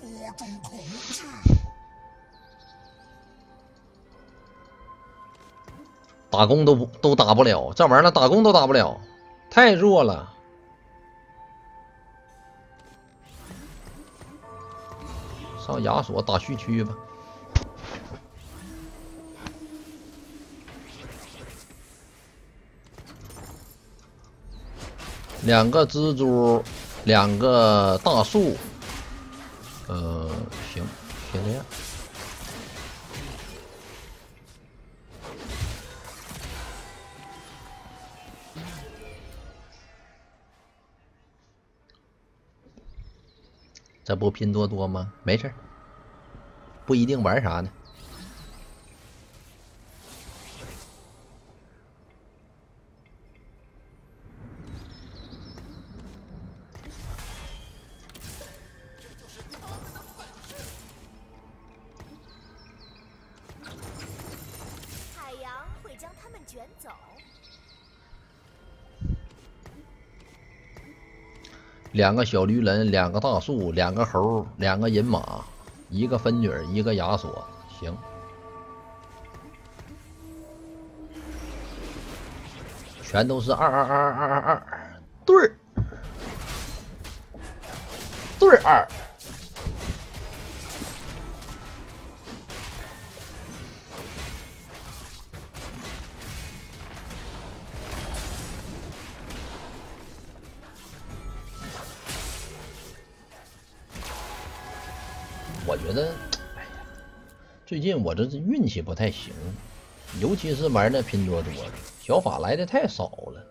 播种恐惧。打工都不都打不了，这玩意儿打工都打不了，太弱了。上亚索打虚区吧。两个蜘蛛，两个大树，呃，行，先这样。这不拼多多吗？没事不一定玩啥呢。卷走。两个小驴人，两个大树，两个猴，两个银马，一个分女，一个亚索，行。全都是二二二二二二对儿，对儿二。最近我这是运气不太行，尤其是玩那拼多多的，小法来的太少了。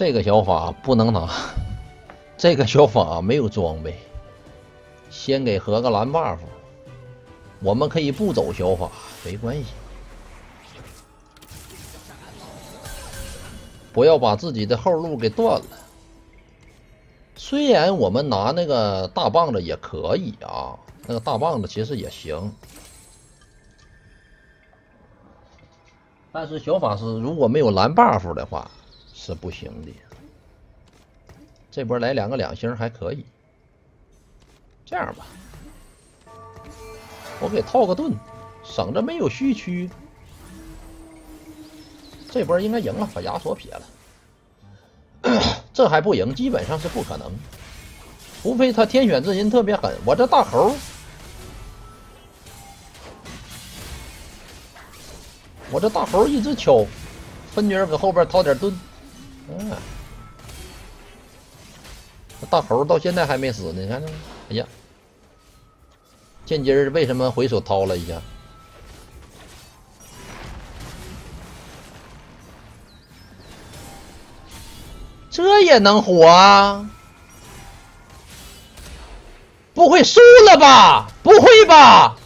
这个小法不能拿，这个小法没有装备，先给合个蓝 buff，我们可以不走小法，没关系，不要把自己的后路给断了。虽然我们拿那个大棒子也可以啊，那个大棒子其实也行，但是小法师如果没有蓝 buff 的话。是不行的，这波来两个两星还可以。这样吧，我给套个盾，省着没有虚区。这波应该赢了，把亚索撇了。这还不赢，基本上是不可能，除非他天选之人特别狠。我这大猴，我这大猴一直敲，分女儿搁后边掏点盾。嗯，大猴到现在还没死呢，你看这，哎呀，剑姬为什么回手掏了一下？这也能活啊？不会输了吧？不会吧？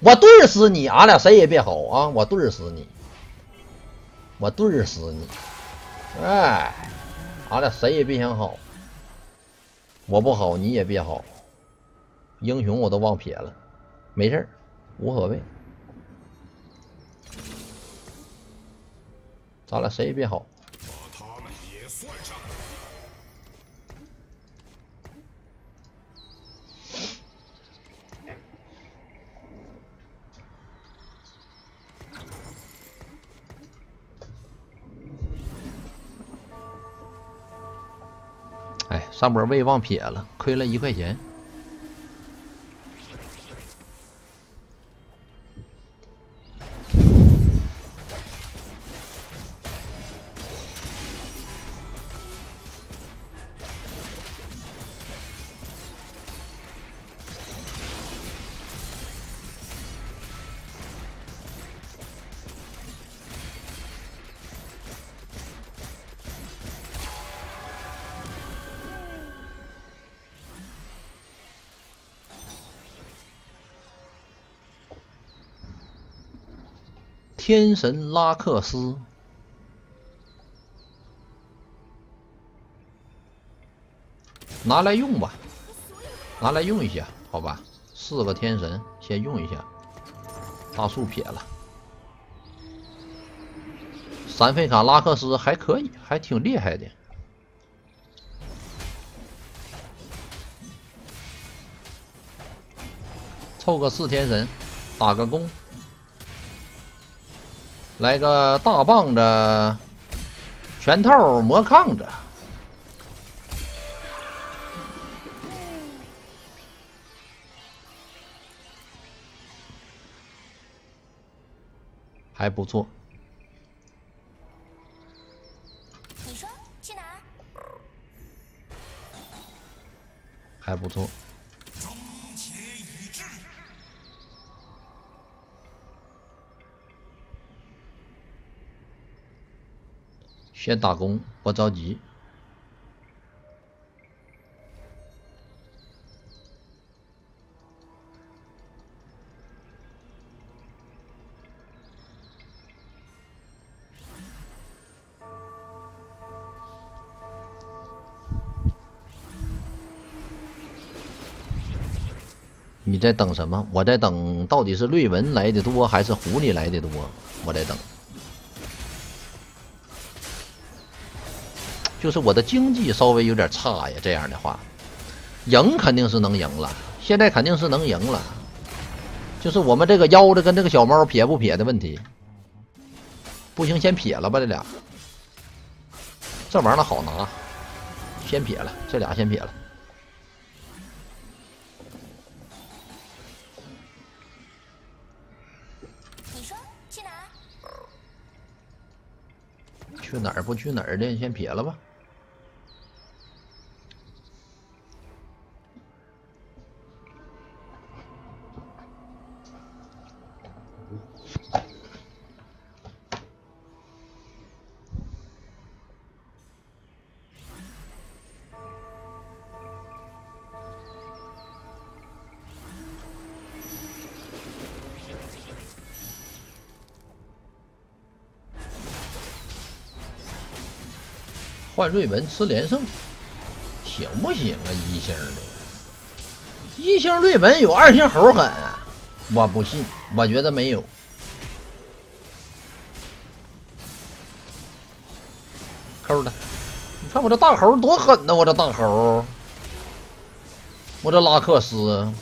我怼死你，俺俩谁也别好啊！我怼死你。我对死你！哎，俺俩谁也别想好。我不好，你也别好。英雄我都忘撇了，没事无所谓。咱俩谁也别好。上波位忘撇了，亏了一块钱。天神拉克斯，拿来用吧，拿来用一下，好吧。四个天神先用一下，大树撇了。三费卡拉克斯还可以，还挺厉害的。凑个四天神，打个工，来个大棒子，拳头魔抗子。还不错，你说去哪？还不错。先打工，不着急。你在等什么？我在等，到底是瑞文来的多还是狐狸来的多？我在等。就是我的经济稍微有点差呀，这样的话，赢肯定是能赢了，现在肯定是能赢了。就是我们这个腰子跟这个小猫撇不撇的问题。不行，先撇了吧，这俩。这玩意儿好拿，先撇了，这俩先撇了。去哪儿不去哪儿的，先撇了吧。换瑞文吃连胜，行不行啊？一星的，一星瑞文有二星猴狠，我不信，我觉得没有。抠的，你看我这大猴多狠呐！我这大猴，我这拉克斯。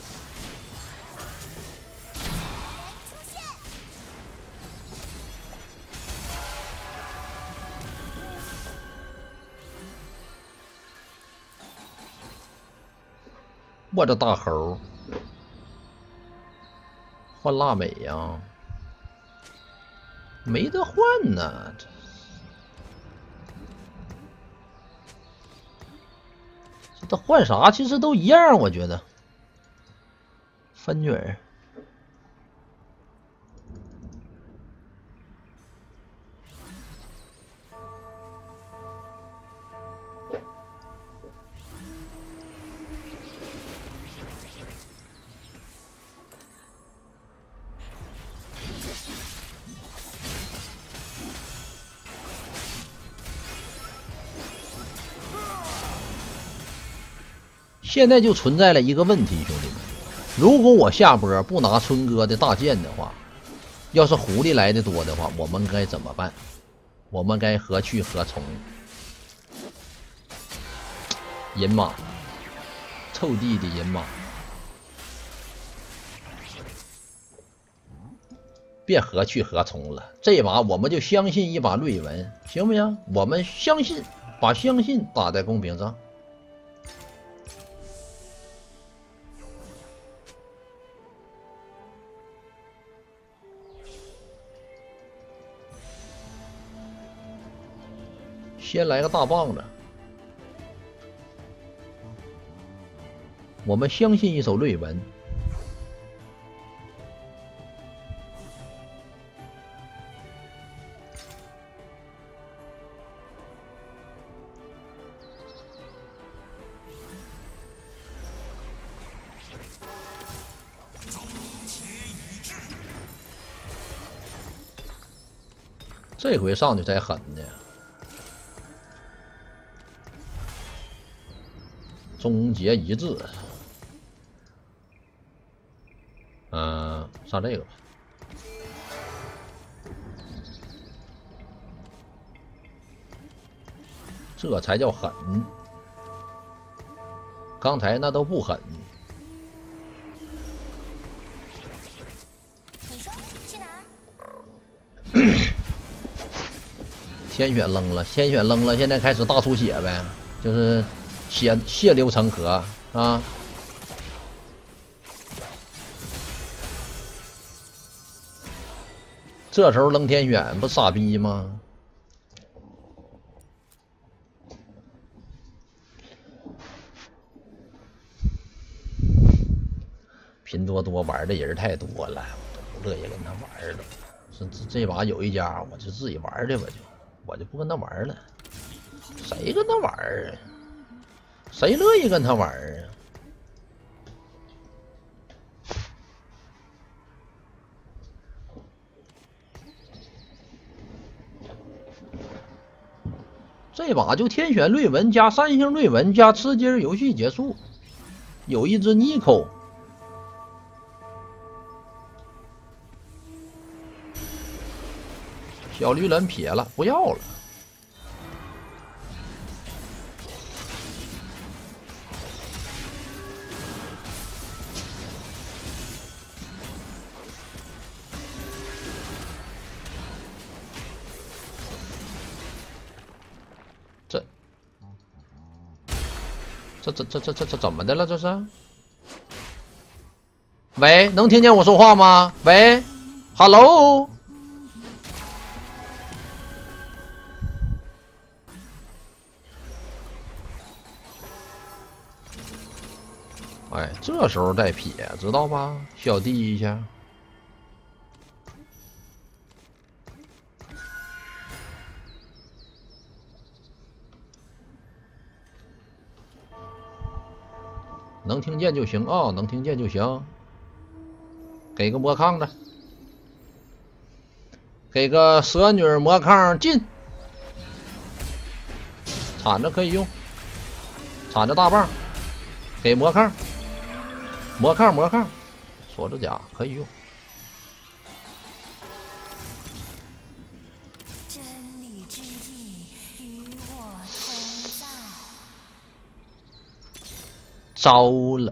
我这大猴换腊美呀，没得换呢。这这换啥？其实都一样，我觉得。分女儿。现在就存在了一个问题，兄弟们，如果我下波不拿春哥的大剑的话，要是狐狸来的多的话，我们该怎么办？我们该何去何从？银马，臭弟弟银马，别何去何从了。这把我们就相信一把瑞文，行不行？我们相信，把相信打在公屏上。先来个大棒子。我们相信一手瑞文。这回上去才狠呢。终结一致，嗯，上这个吧。这才叫狠，刚才那都不狠。你说去哪儿？天选扔了，天选扔了，现在开始大出血呗，就是血血流成河啊！这时候扔天选不傻逼吗？拼多多玩的人太多了，我都不乐意跟他玩了。这这这把有一家，我就自己玩去吧，就我就不跟他玩了。谁跟他玩啊？谁乐意跟他玩啊？这把就天选瑞文加三星瑞文加吃鸡游戏结束，有一只妮蔻。小绿人撇了，不要了。这这这这这这怎么的了？这是？喂，能听见我说话吗？喂，Hello。哎，这时候再撇，知道吧？小弟一下，能听见就行啊，能听见就行。给个魔抗的，给个蛇女魔抗进，铲子可以用，铲子大棒，给魔抗。魔抗魔抗，锁子甲可以用。糟了！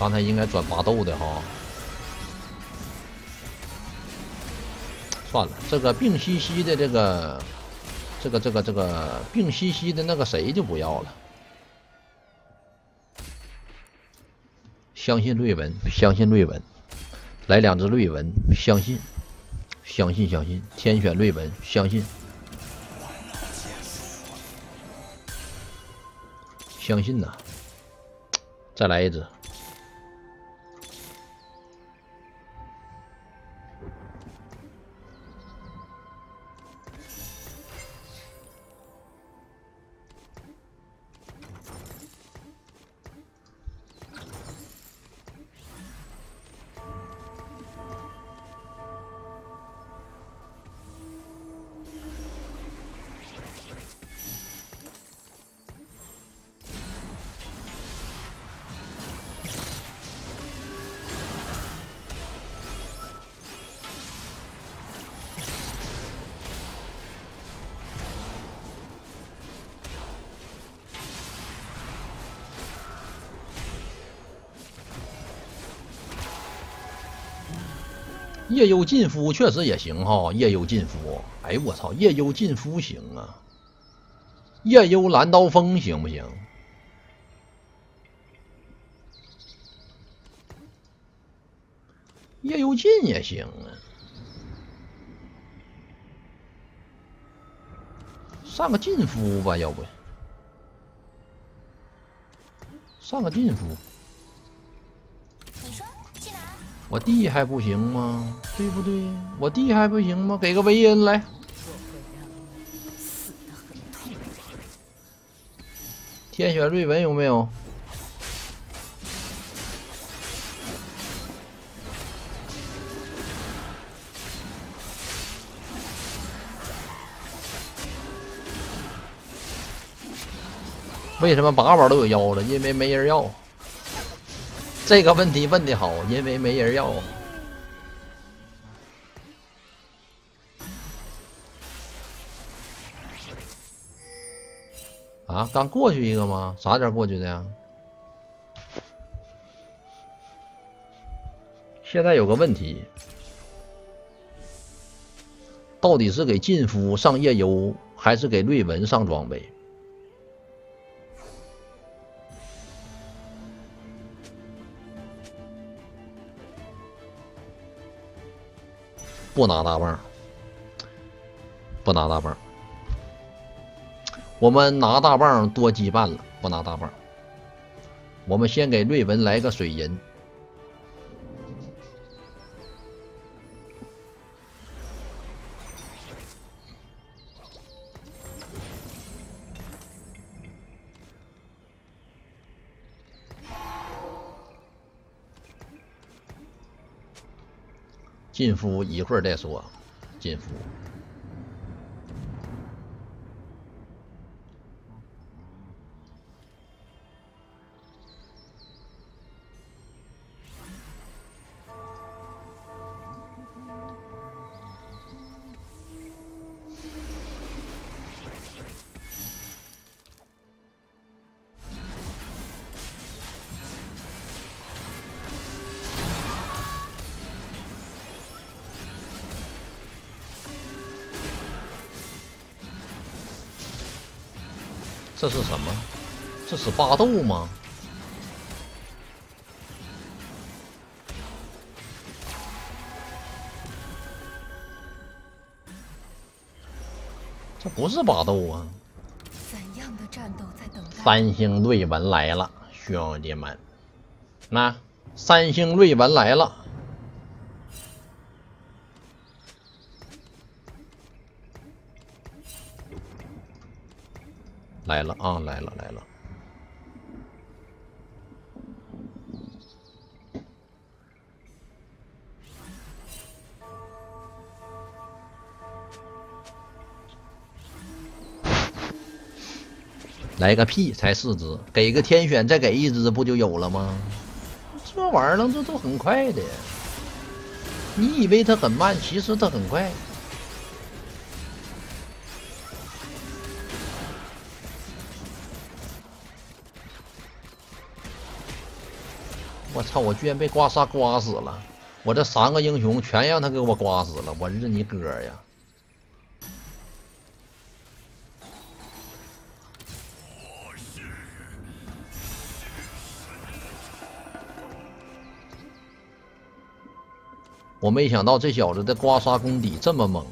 刚才应该转巴豆的哈。算了，这个病兮兮的这个，这个这个这个病兮兮的那个谁就不要了。相信瑞文，相信瑞文，来两只瑞文，相信，相信相信，天选瑞文，相信，相信呐，再来一只。夜幽禁夫确实也行哈，夜幽禁夫，哎我操，夜幽禁夫行啊，夜幽蓝刀锋行不行？叶有劲也行啊，上个劲夫吧，要不上个劲夫。我弟还不行吗？对不对？我弟还不行吗？给个维恩来。天选瑞文有没有？为什么把把都有妖了？因为没人要。这个问题问的好，因为没人要。啊，刚过去一个吗？啥点过去的呀？现在有个问题，到底是给晋夫上夜游，还是给瑞文上装备？不拿大棒，不拿大棒。我们拿大棒多羁绊了，不拿大棒。我们先给瑞文来个水银。进夫一会儿再说，进夫。这是什么？这是巴豆吗？这不是巴豆啊！怎样的战斗在等待？三星瑞文来了，兄弟们，那三星瑞文来了。来了啊！来了来了！来个屁！才四只，给个天选，再给一只不就有了吗？这玩意儿能这都很快的。你以为它很慢，其实它很快。我操！我居然被刮痧刮死了！我这三个英雄全让他给我刮死了！我日你哥呀！我没想到这小子的刮痧功底这么猛。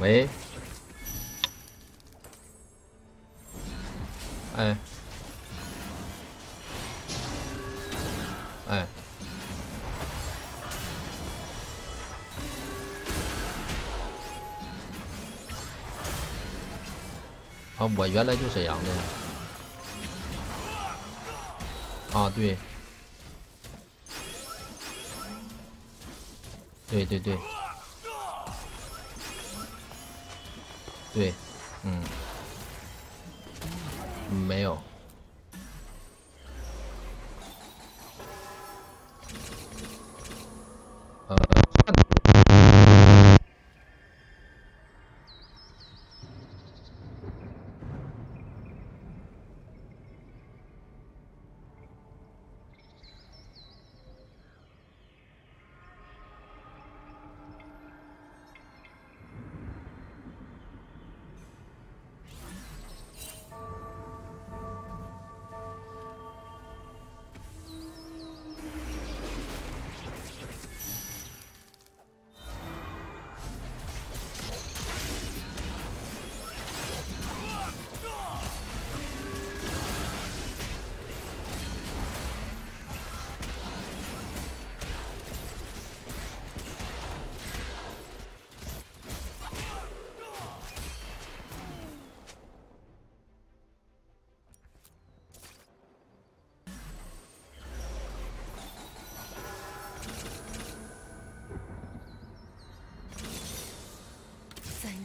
喂。哎。哎。啊我原来就沈阳的。啊对。对对对。对，嗯，没有。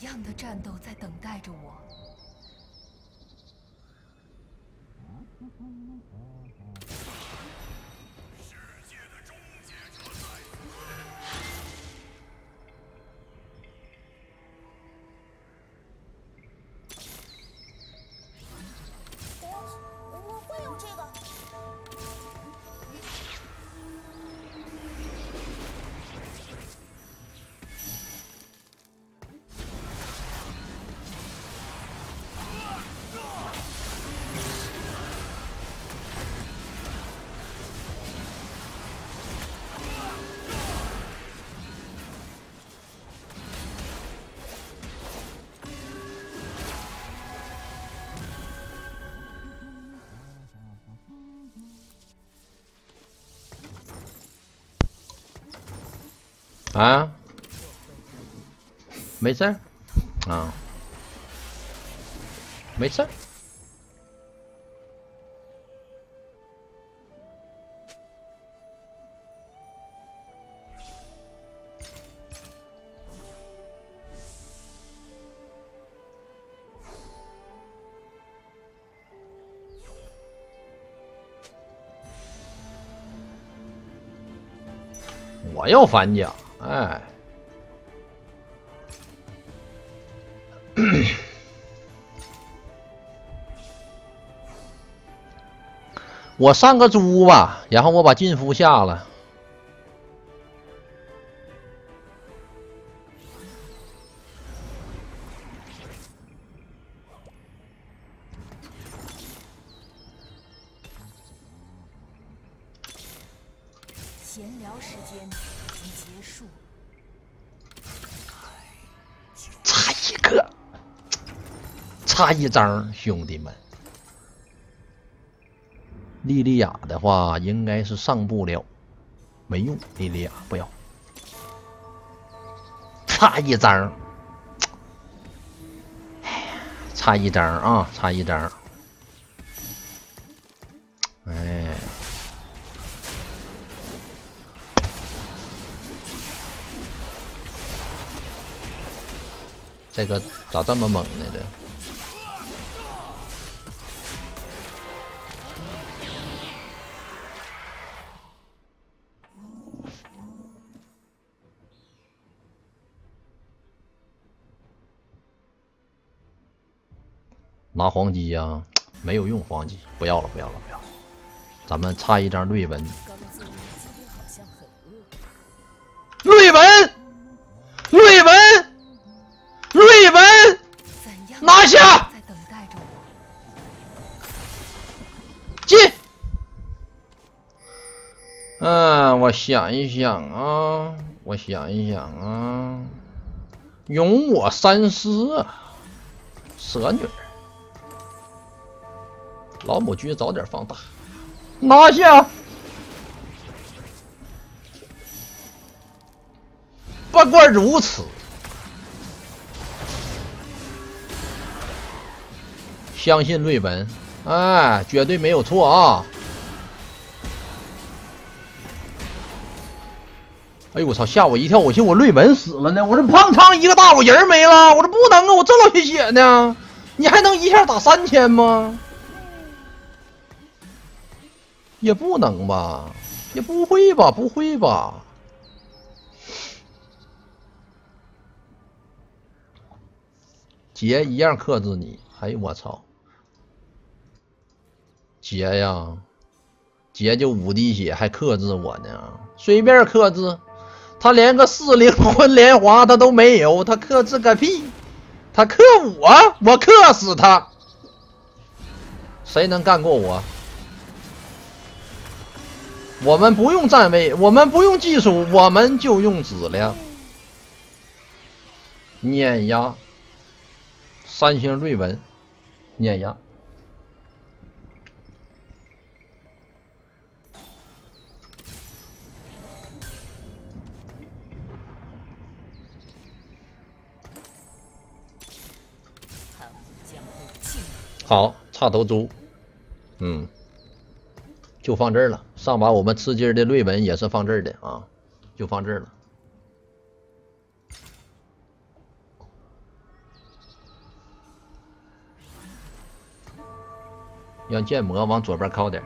样的战斗在等待着我？啊，没事儿，啊，没事儿。我要反甲，我上个猪吧，然后我把进夫下了。闲聊时间已经结束，差一个，差一张，兄弟们。莉莉娅的话应该是上不了，没用，莉莉娅不要，差一张，哎，差一张啊，差一张，哎，这个咋这么猛呢？这。拿黄鸡呀、没有用黄鸡，不要了，不要了，不要了。咱们差一张瑞文，瑞文，瑞文，瑞文，拿下？进。嗯，我想一想啊，我想一想啊，容我三思啊，蛇女儿，老母鸡早点放大，拿下。不过如此，相信瑞文，哎，绝对没有错啊！哎呦我操，吓我一跳！我寻思我瑞文死了呢，我这胖仓一个大我人没了，我这不能啊！我这老些血呢，你还能一下打三千吗？也不能吧，也不会吧，不会吧？杰一样克制你，哎呦我操！杰呀，杰就五滴血还克制我呢，随便克制。他连个四灵魂莲华他都没有，他克制个屁！他克我，我克死他！谁能干过我？我们不用站位，我们不用技术，我们就用质量碾压。三星瑞文碾压。好，差头猪，嗯，就放这儿了。上把我们吃鸡的瑞文也是放这儿的啊，就放这儿了。让剑魔往左边靠点。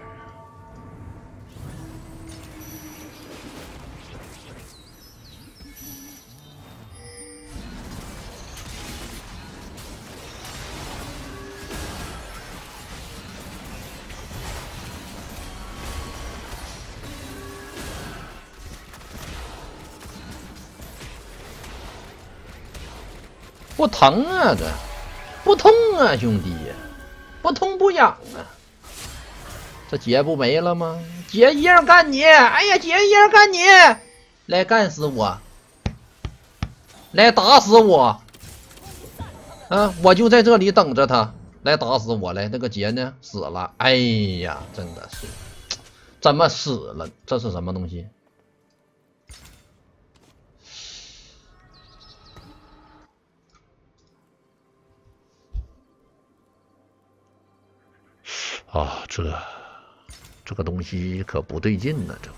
不疼啊，这不痛啊，兄弟，不痛不痒啊。这姐不没了吗？姐一样干你！哎呀，姐一样干你！来干死我！来打死我！啊，我就在这里等着他来打死我来。那个杰呢？死了！哎呀，真的是，怎么死了？这是什么东西？啊，这这个东西可不对劲呢，这个。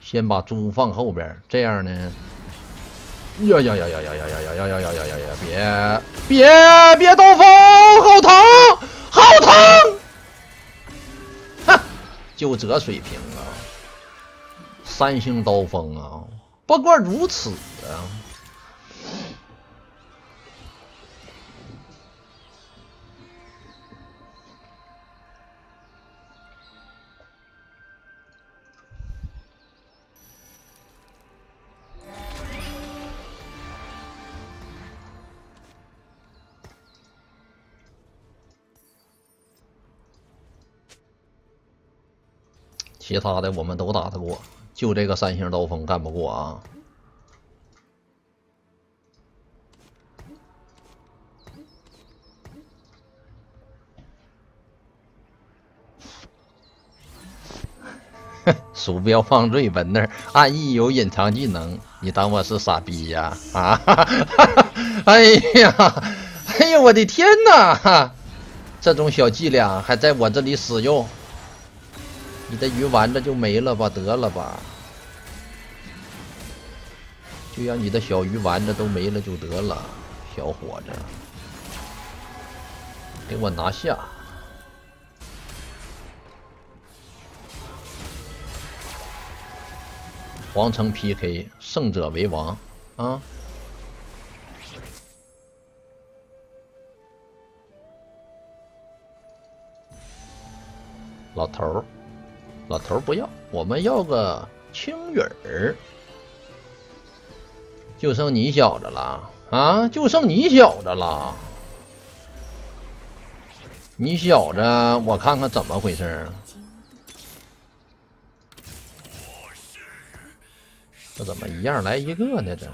先把猪放后边，这样呢？呀呀呀呀呀呀呀呀呀呀呀呀呀！别别别刀锋，好疼，好疼！哼，就这水平啊！三星刀锋啊！不过如此啊！其他的我们都打得过。就这个三星刀锋干不过啊！鼠标放瑞文那儿，暗意有隐藏技能，你当我是傻逼呀？啊！哎呀！哎呀！我的天哪！这种小伎俩还在我这里使用？你的鱼丸子就没了吧？得了吧，就让你的小鱼丸子都没了就得了，小伙子，给我拿下！皇城 PK，胜者为王啊！老头儿。老头不要，我们要个青鱼儿，就剩你小子了啊！就剩你小子了，你小子，我看看怎么回事这怎么一样来一个呢？这，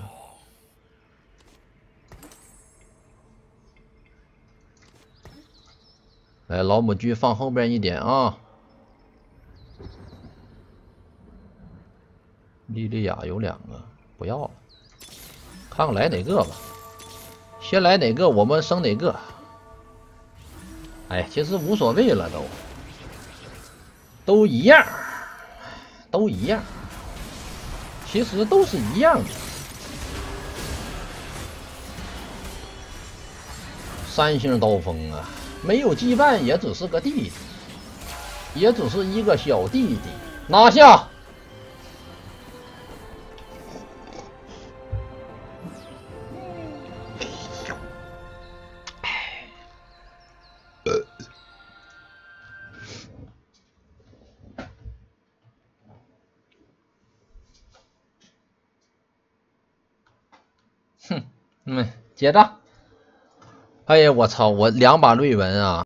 来老母鸡放后边一点啊！莉莉娅有两个，不要了，看看来哪个吧。先来哪个，我们升哪个。哎，其实无所谓了，都都一样，都一样，其实都是一样的。三星刀锋啊，没有羁绊，也只是个弟弟，也只是一个小弟弟，拿下。嗯，结账。哎呀，我操！我两把瑞文啊！